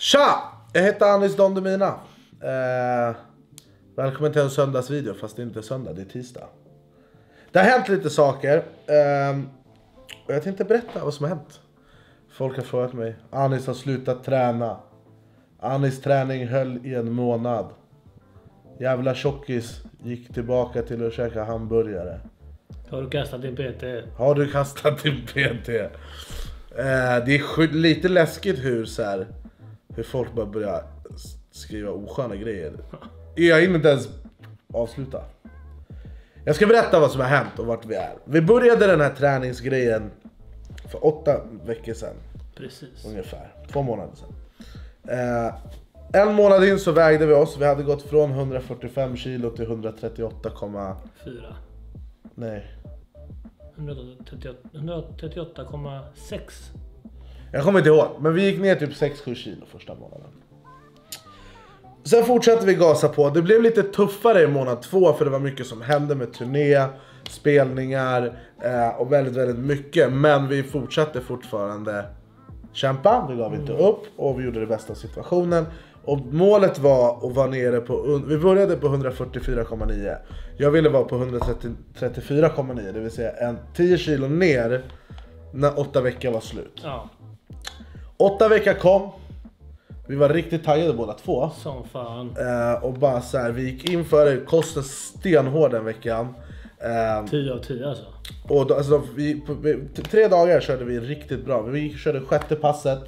Tja! Jag heter Anis Don Demina. Eh, välkommen till en söndagsvideo, fast det är inte söndag, det är tisdag. Det har hänt lite saker. Eh, och jag tänkte berätta vad som har hänt. Folk har frågat mig. Anis har slutat träna. Anis träning höll i en månad. Jävla tjockis gick tillbaka till att käka hamburgare. Har du kastat din PT? Har du kastat din PT? Eh, det är lite läskigt hur, så här, hur folk bara börjar skriva osköna grejer. Jag hinner inte ens avsluta. Jag ska berätta vad som har hänt och vart vi är. Vi började den här träningsgrejen för åtta veckor sedan. Precis. Ungefär. Två månader sedan. Eh, en månad in så vägde vi oss. Vi hade gått från 145 kilo till 138, Fyra. nej. 138,6. Jag kommer inte ihåg, men vi gick ner typ 6-7 kilo första månaden. Sen fortsatte vi gasa på. Det blev lite tuffare i månad två för det var mycket som hände med turné, spelningar eh, och väldigt, väldigt mycket. Men vi fortsatte fortfarande kämpa, vi gav inte upp och vi gjorde det bästa av situationen. Och målet var att vara nere på, vi började på 144,9. Jag ville vara på 134,9, det vill säga en 10 kilo ner när åtta veckor var slut. Ja, Åtta veckor kom. Vi var riktigt taggade båda två. som fan. Eh, och bara så här, vi gick in för det, kosten stenhård den veckan. Eh, 10 av 10 alltså. och då, alltså, vi, på, vi, tre dagar körde vi riktigt bra. Vi körde sjätte passet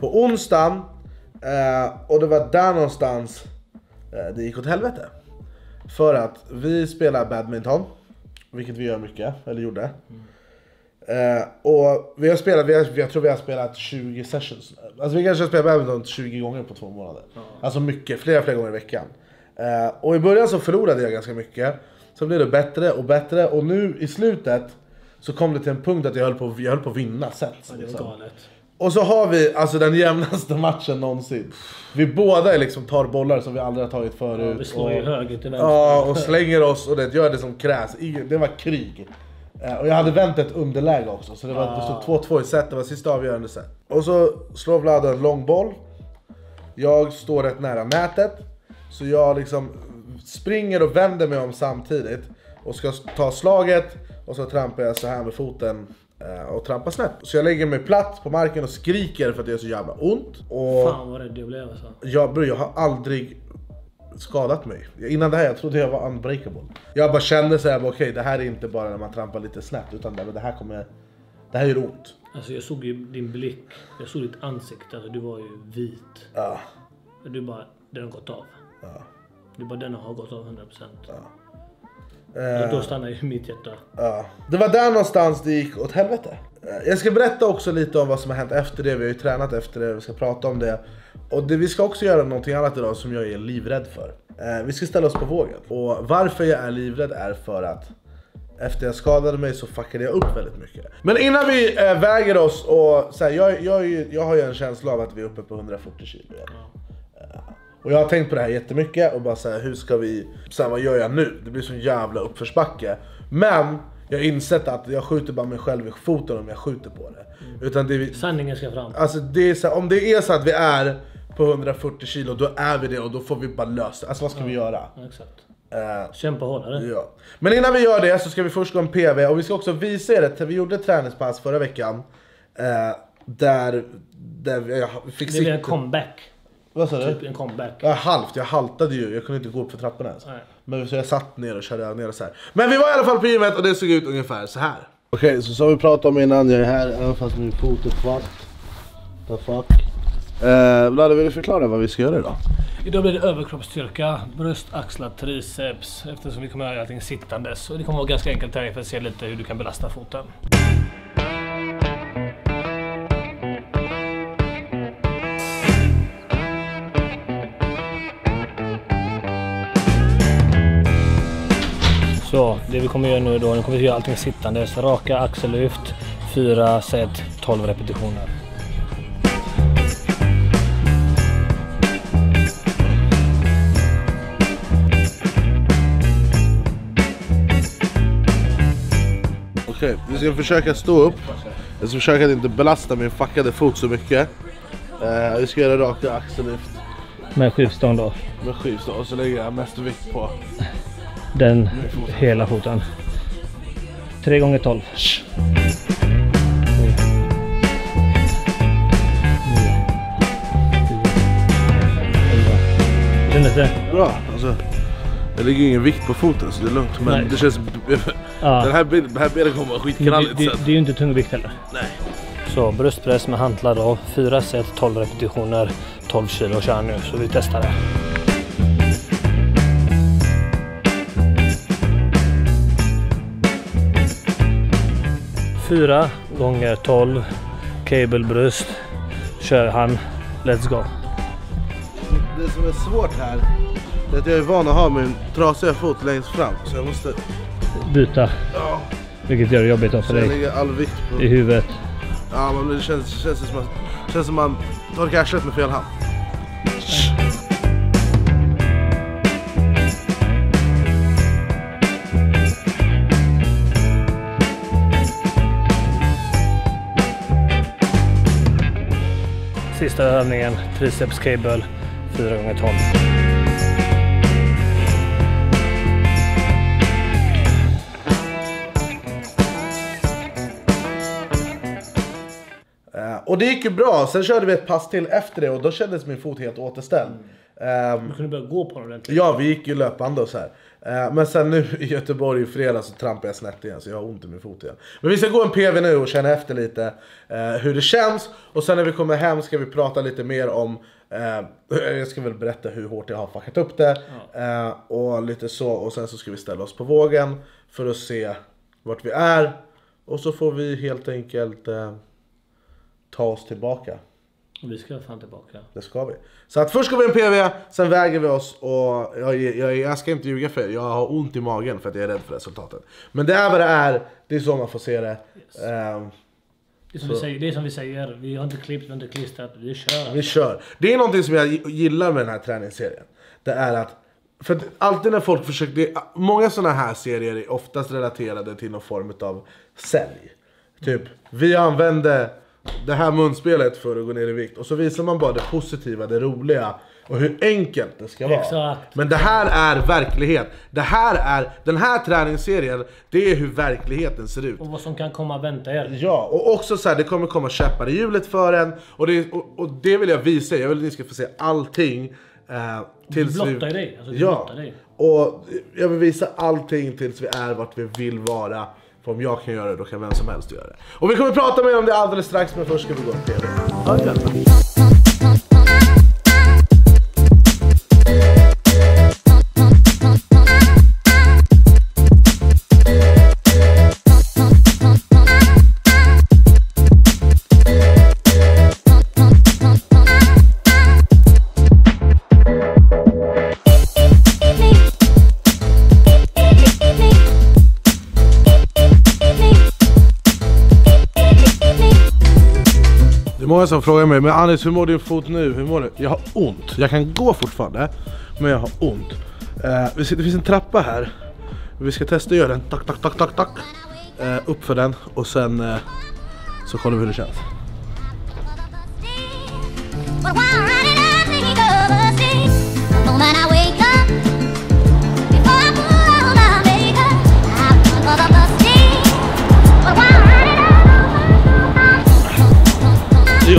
på onsdagen. Eh, och det var där någonstans eh, det gick åt helvete. För att vi spelar badminton, vilket vi gör mycket, eller gjorde. Eh, och vi har spelat, vi har, jag tror vi har spelat 20 sessions. Alltså vi kanske har spelat badminton 20 gånger på två månader. Alltså mycket, flera flera gånger i veckan. Eh, och i början så förlorade jag ganska mycket. Så blev det bättre och bättre och nu i slutet så kom det till en punkt att jag höll på, jag höll på att vinna set. Liksom. Och så har vi alltså den jämnaste matchen någonsin. Vi båda liksom tar bollar som vi aldrig har tagit förut. Ja, vi slår ju och- höger till vänster. Ja, och slänger oss och det gör det som krävs. Det var krig. Eh, Och jag hade vänt ett underläge också, så det, var, det stod 2-2 i set, det var sista avgörande set. Och så slår Vlad en lång boll. Jag står rätt nära nätet, så jag liksom springer och vänder mig om samtidigt. Och ska ta slaget, och så trampar jag så här med foten eh, och trampar snett. Så jag lägger mig platt på marken och skriker för att det gör så jävla ont. Och Fan vad rädd jag blev alltså. jag, bror, jag har aldrig skadat mig. Innan det här jag trodde jag var unbreakable. Jag bara kände så här, bara, okej det här är inte bara när man trampar lite snett utan det, här kommer, det här gör ont. Alltså jag såg ju din blick. Jag såg ditt ansikte. Alltså, du var ju vit. Ja, Du bara, den har gått av. ja, Du bara, den har gått av 100%. Eh, Och då stannar ju mitt hjärta. ja. Det var där någonstans det gick åt helvete. Eh, Jag ska berätta också lite om vad som har hänt efter det. Vi har ju tränat efter det, vi ska prata om det. Och det, vi ska också göra någonting annat idag som jag är livrädd för. Eh, vi ska ställa oss på vågen. Och varför jag är livrädd är för att efter jag skadade mig så fuckade jag upp väldigt mycket. Men innan vi eh, väger oss och så här, jag, jag, är jag har ju en känsla av att vi är uppe på 140 kilo igen. Och jag har tänkt på det här jättemycket och bara så här, hur ska vi, så här, vad gör jag nu? Det blir sån jävla uppförsbacke. Men jag har insett att jag skjuter bara mig själv i foten om jag skjuter på det. Utan det, Sanningen ska fram. Alltså det är så här, om det är så att vi är på 140 kilo, då är vi det och då får vi bara lösa. Alltså vad ska vi göra? Ja, exakt. Eh, Kämpa hårdare. ja. Men innan vi gör det så ska vi först gå en PV och vi ska också visa er att vi gjorde ett träningspass förra veckan. Eh, där, där vi jag fick Det blir en comeback. Vad sa du? Typ en comeback. Ja, halvt, jag haltade ju, jag kunde inte gå upp för trapporna ens. Nej. Men så jag satt ner och körde ner och så här. Men vi var i alla fall på gymmet och det såg ut ungefär så här. Okej, så som vi pratade om innan, jag är här även fast min fot är kvart. The fuck. Eh, Vlade, vill du förklara vad vi ska göra idag? Idag blir det överkroppsstyrka, bröst, axlar, triceps eftersom vi kommer göra allting sittandes. Och det kommer vara ganska enkelt träning för att se lite hur du kan belasta foten. Det vi kommer göra nu då, nu kommer vi göra allting sittandes. Raka axellyft, 4 set, 12 repetitioner. Okej, vi ska försöka stå upp. Jag ska försöka att inte belasta min fuckade fot så mycket. Eh, vi ska göra raka axellyft Med skivstång då. med skivstång och så lägger jag mest vikt på Den hela foten. 3 gånger 12. Kändes det? Bra, alltså. Det ligger ju ingen vikt på foten så det är lugnt. Men Nej. det känns... Ja. Den här, den här benen kommer vara Det, skitknalligt det, sen. det är ju inte tung vikt heller. Nej. Så bröstpress med hantlar då. 4 set, 12 repetitioner, 12 kilo kör nu. Så vi testar det. Fyra gånger 12 cablebröst kör han. Let's go. Det som är svårt här är att jag är van att ha min trasiga fot längst fram. Så jag måste... Byta. Ja, Vilket gör det jobbigt för jag dig lägger all vikt på... i huvudet. Ja, men det känns, känns, som, att, känns som man torkar arslet med fel hand. Sista övningen, triceps cable 4 gånger 12 Eh, och det gick ju bra. Sen körde vi ett pass till efter det och då kändes min fot helt återställd. Ehm, Du kunde börja gå på den ordentligt. Ja, vi gick ju löpande och så här. Eh, Men sen nu i Göteborg i fredags så trampade jag snett igen så jag har ont i min fot igen. Men vi ska gå en PV nu och känna efter lite eh, hur det känns. Och sen när vi kommer hem ska vi prata lite mer om eh, jag ska väl berätta hur hårt jag har fuckat upp det. Eh, och lite så. Och sen så ska vi ställa oss på vågen för att se vart vi är. Och så får vi helt enkelt ta oss tillbaka. Vi ska fan tillbaka. Det ska vi. Så att först går vi en PV, sen väger vi oss och jag, jag, jag ska inte ljuga för er, jag har ont i magen för att jag är rädd för resultatet. Men det är vad det är, det är så man får se det. Ehm, Det är, som Så- vi säger, det är som vi säger, vi har inte klippt, vi har inte klistrat, vi kör. vi kör. Det är någonting som jag gillar med den här träningsserien. Det är att, för att alltid när folk försöker, många sådana här serier är oftast relaterade till någon form av sälj. Typ, vi använde det här munspelet för att gå ner i vikt. Och så visar man bara det positiva, det roliga och hur enkelt det ska vara. Exakt. Men det här är verklighet. Det här är, den här träningsserien, det är hur verkligheten ser ut. Och vad som kan komma vänta er. Ja, och också så här, det kommer komma käppar i hjulet för en. Och det, och, och det vill jag visa, jag vill att ni ska få se allting. Eh, tills Du blottar ju dig, alltså du ja, blottar dig. och jag vill visa allting tills vi är vart vi vill vara. För om jag kan göra det, då kan vem som helst göra det. Och vi kommer prata mer om det alldeles strax, men först ska vi gå en TV. Många som frågar mig, men Anis hur mår din fot nu? Hur mår du? Jag har ont. Jag kan gå fortfarande, men jag har ont. Eh, det finns en trappa här. Vi ska testa att göra den, tack, tack, tack, tack, tack. Eh, upp för den och sen eh, så kollar vi hur det känns.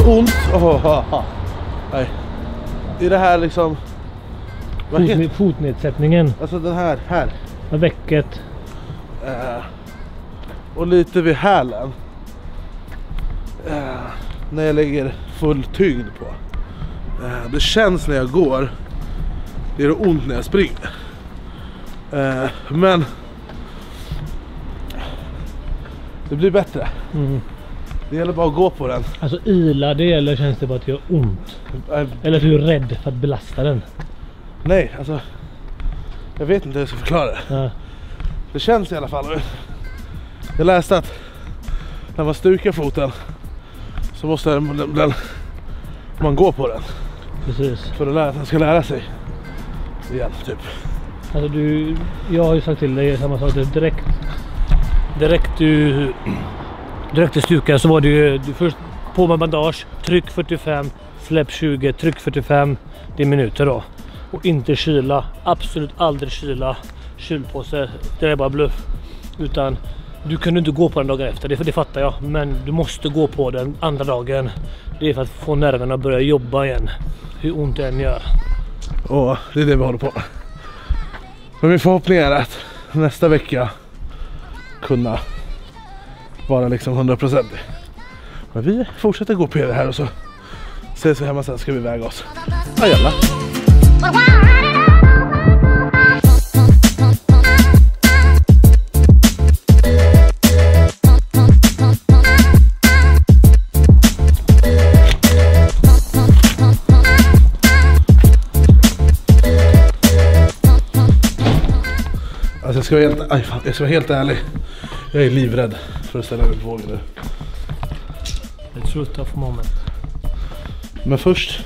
Ont. Oh. Nej. Är det här liksom... Vad heter Fotned, fotnedsättningen, Alltså den här, här. med väcket. Eh, och lite vid hälen. Eh, när jag lägger full tyngd på. Eh, det känns när jag går. Det gör ont när jag springer. Men det blir bättre. Mm. Det gäller bara att gå på den. Alltså ila det eller känns det bara att det gör ont? Eller att du är rädd för att belasta den? nej, alltså. Jag vet inte hur jag ska förklara det. Ja. Det känns i alla fall. Jag läste att när man stukar foten så måste den, den, den man gå på den Precis. för att, lära, att den ska lära sig igen typ. Alltså du, jag har ju sagt till dig samma sak. Direkt Direkt du... Direkt i stukan så var det ju du först på med bandage, tryck 45, släpp 20, tryck 45. Det är minuter då. Och inte kyla. Absolut aldrig kyla. Kylpåse, det är bara bluff. Utan du kunde inte gå på den dagen efter, det, det fattar jag. Men du måste gå på den andra dagen. Det är för att få nerverna att börja jobba igen. Hur ont det än gör. Ja, det är det vi håller på med. Men min förhoppning är att nästa vecka kunna vara liksom 100% Men vi fortsätter gå på det här och så ses vi hemma sen ska vi väga oss. Ajalla! Alltså jag ska vara helt, aj, fan, jag ska vara helt ärlig. Jag är livrädd för att ställa mig på vågen nu. It's a tough moment. Men först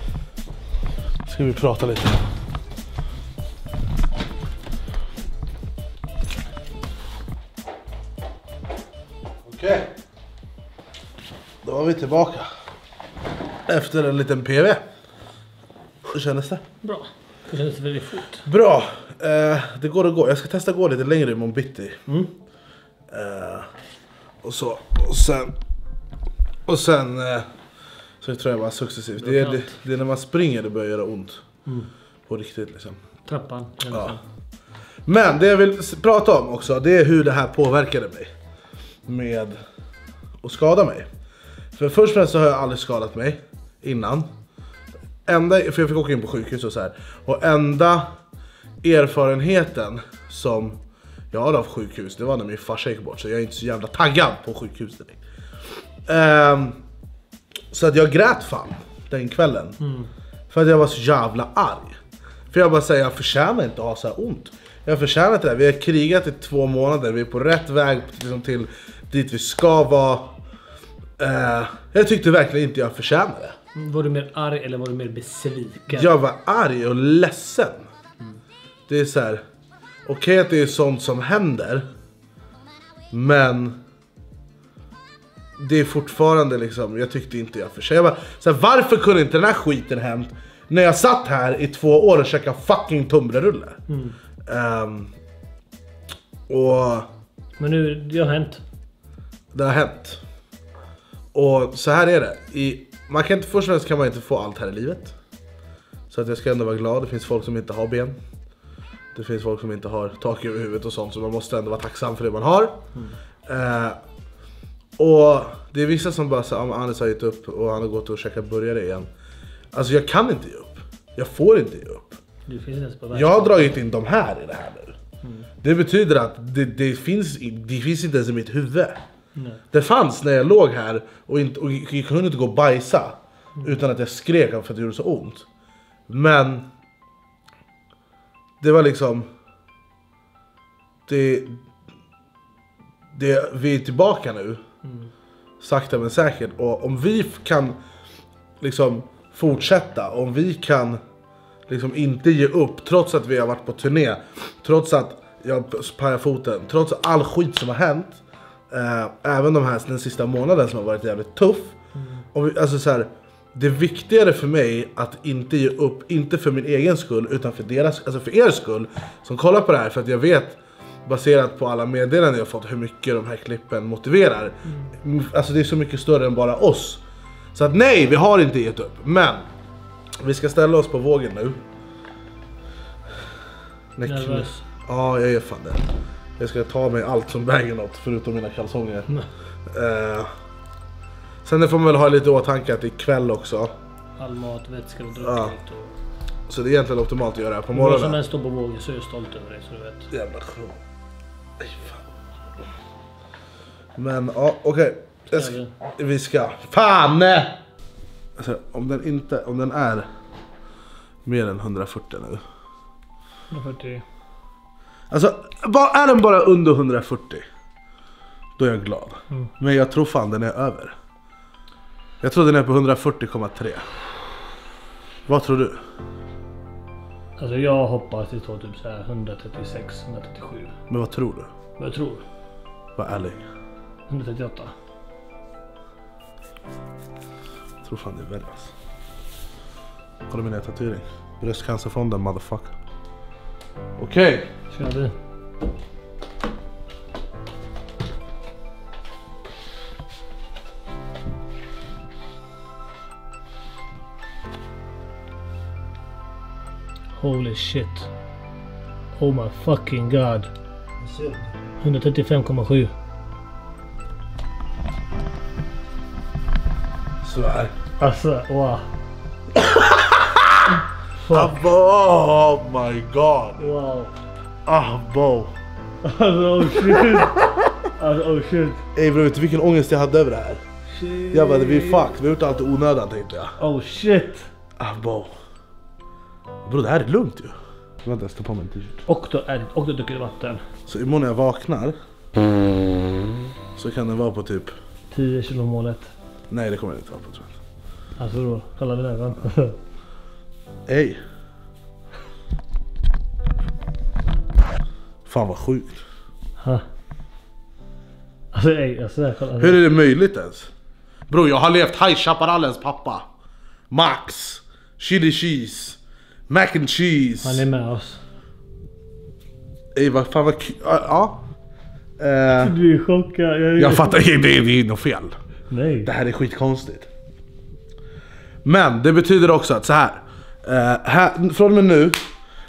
ska vi prata lite. Okej. Då var vi tillbaka. Efter en liten PV. Hur kändes det? Bra. Det kändes väldigt fort. Bra. Eh, det går att gå. Jag ska testa gå lite längre imorgon bitti. Eh, och så. Och sen. Och sen. Eh, så tror jag bara successivt. Det är, det, det är när man springer det börjar göra ont. På riktigt liksom. Trappan. Ja. Men det jag vill prata om också, det är hur det här påverkade mig. Med att skada mig. För först och främst så har jag aldrig skadat mig innan. Enda, för jag fick åka in på sjukhus och så här. Och enda erfarenheten som jag hade av sjukhus, det var när min farsa gick bort. Så jag är inte så jävla taggad på sjukhus direkt. Ehm, så att jag grät fan den kvällen. För att jag var så jävla arg. För jag bara säger, jag förtjänar inte att ha så här ont. Jag förtjänar inte det. här. Vi har krigat i två månader, vi är på rätt väg liksom, till dit vi ska vara. Eh, jag tyckte verkligen inte jag förtjänade det. Var du mer arg eller var du mer besviken? Jag var arg och ledsen. Det är så här. Okej att det är sånt som händer. Men det är fortfarande liksom, jag tyckte inte jag förtjänade. Jag bara, så här, varför kunde inte den här skiten hänt när jag satt här i två år och käkade fucking tunnbrödsrulle? Ehm, och Men nu, det har hänt. det har hänt. Och så här är det. I, man kan inte, först och främst kan man inte få allt här i livet. Så att jag ska ändå vara glad. Det finns folk som inte har ben. Det finns folk som inte har tak över huvudet och sånt. Så man måste ändå vara tacksam för det man har. Eh, och det är vissa som bara säger att Anders har gett upp och han har gått och käkat burgare igen. Alltså jag kan inte ge upp. Jag får inte ge upp. Jag har dragit in de här i det här nu. Det betyder att det, det, finns, det finns inte ens i mitt huvud. Nej. Det fanns när jag låg här och, inte, och jag kunde inte gå och bajsa utan att jag skrek för att det gjorde så ont. Men det var liksom... Det, det, vi är tillbaka nu. Sakta men säkert. Och om vi kan liksom fortsätta, om vi kan liksom inte ge upp trots att vi har varit på turné, trots att jag pajar foten, trots all skit som har hänt. Eh, även de här, den sista månaden som har varit jävligt tuff. Och vi, alltså så här, det är viktigare för mig att inte ge upp, inte för min egen skull utan för deras, alltså för er skull som kollar på det här. För att jag vet baserat på alla meddelanden jag fått hur mycket de här klippen motiverar. Mm, Alltså det är så mycket större än bara oss. Så att nej, vi har inte gett upp. Men vi ska ställa oss på vågen nu. Nervös. Ja, jag är fan det. Jag ska ta mig allt som väger något förutom mina kalsonger. Eh, sen får man väl ha lite i åtanke att det är kväll också. All mat, vätska och druckit. Ja. Och... Så det är egentligen optimalt att göra det här på Vad som morgonen. helst står på vågen så är jag stolt över dig så du vet. Jävla fan. Men ja, okej. Ska- Vi ska... Fan! Alltså, om den inte... Om den är mer än 140 nu. 140. Alltså, är den bara under 140 Då är jag glad. Mm. Men jag tror fan den är över. Jag tror den är på 140,3. Vad tror du? Alltså jag hoppas det står typ så här 136, 137. Men vad tror du? Vad jag tror. Var ärlig. 138. Jag tror fan det är värre alltså. Kolla min nya tatuering. Bröstcancerfonden motherfucker. Okej. Kör vi. Holy shit. Oh my fucking god. 135,7. Svär. Alltså, wow. Abbo, oh my god. Wow. Abbo. Alltså oh shit. Alltså oh shit. Ey bror vet du vilken ångest jag hade över det här? shit. Jag bara det blir fucked, vi har gjort allt i onödan tänkte jag. Oh shit. Abbo. Bror det här är lugnt ju. Vänta jag ska på mig en t-shirt. Och då, är det, och då dricker du vatten. Så imorgon när jag vaknar så kan den vara på typ 10 kilo målet. Nej det kommer det inte vara på tror jag. Alltså då, kolla den ögon. Ey. Fan vad sjukt. Ha. Alltså ey, alltså där, kolla. Hur är det möjligt ens? Bro jag har levt High Chaparralens pappa. Max. Chili cheese. Mac and cheese. Han är med oss. Ey vad fan vad kul. Ja. Eh, Du är chockad. Jag, är- jag fattar inte, det är, det är något fel. Nej. Det här är skitkonstigt. Men det betyder också att så här. Eh, här från och med nu.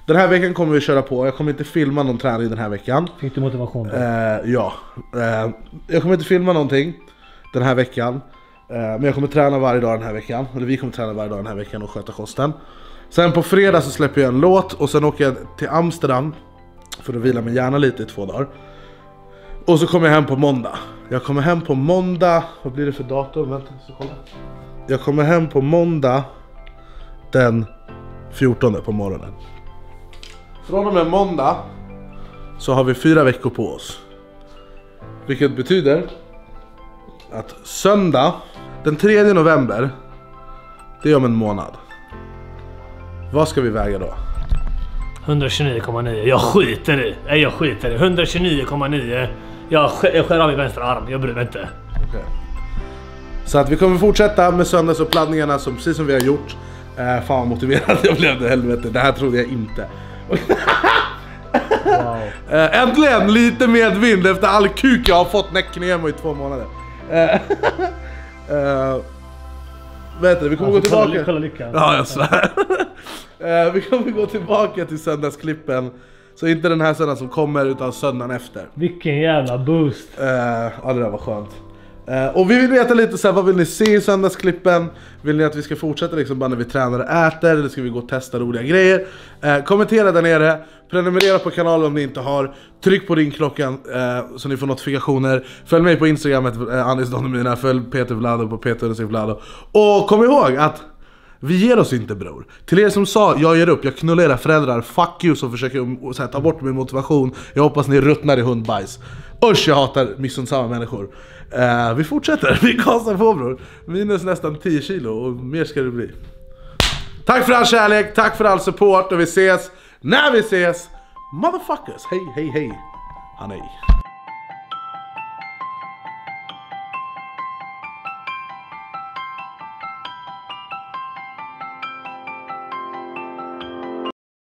Den här veckan kommer vi köra på. Jag kommer inte filma någon träning den här veckan. Fick du motivation på? Eh, ja. Eh, jag kommer inte filma någonting den här veckan. Eh, men jag kommer träna varje dag den här veckan. Eller vi kommer träna varje dag den här veckan och sköta kosten. Sen på fredag så släpper jag en låt och sen åker jag till Amsterdam. För att vila min hjärna lite i två dagar. Och så kommer jag hem på måndag. Jag kommer hem på måndag. Vad blir det för datum? Vänta, så kolla. Jag kommer hem på måndag den 14 på morgonen. Från och med måndag så har vi fyra veckor på oss. Vilket betyder att söndag den 3 november, det är om en månad. Vad ska vi väga då? 129,9. Jag skiter i. Nej jag skiter i. 129,9. Jag, sk- jag skär av min vänstra arm. Jag bryr mig inte. Okej. Så att vi kommer fortsätta med söndagsuppladdningarna som precis som vi har gjort. Eh, fan vad motiverad jag blev, det helvete. Det här trodde jag inte. Wow. Eh, äntligen lite medvind efter all kuk jag har fått näcken i två månader. Eh, eh, vet du, vi kommer gå Alltså, kolla, tillbaka. kolla lyckan. Ja, jag svär. Eh, vi kommer gå tillbaka till söndagsklippen. Så inte den här söndagen som kommer utan söndagen efter. Vilken jävla boost. Eh, ja det där var skönt. Eh, och vi vill veta lite så här, vad vill ni se i söndagsklippen? Vill ni att vi ska fortsätta liksom bara när vi tränar och äter? Eller ska vi gå och testa roliga grejer? Eh, kommentera där nere, prenumerera på kanalen om ni inte har. Tryck på ringklockan eh, så ni får notifikationer. Följ mig på Instagram, eh, Anis Donomina, följ Peter Vlado på Peter Vlado. Och kom ihåg att vi ger oss inte bror. Till er som sa jag ger upp, jag knullar era föräldrar, fuck you som försöker så här, ta bort min motivation. Jag hoppas ni ruttnar i hundbajs. Usch jag hatar missunnsamma människor. Uh, vi fortsätter, vi gasar på bror. Minus nästan 10 kilo och mer ska det bli. Tack för all kärlek, tack för all support och vi ses när vi ses. Motherfuckers, hej hej hej. Han hej.